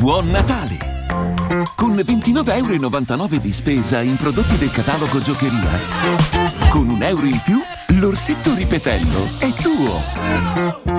Buon Natale! Con 29,99€ di spesa in prodotti del catalogo giocheria, con un euro in più, l'orsetto ripetello è tuo!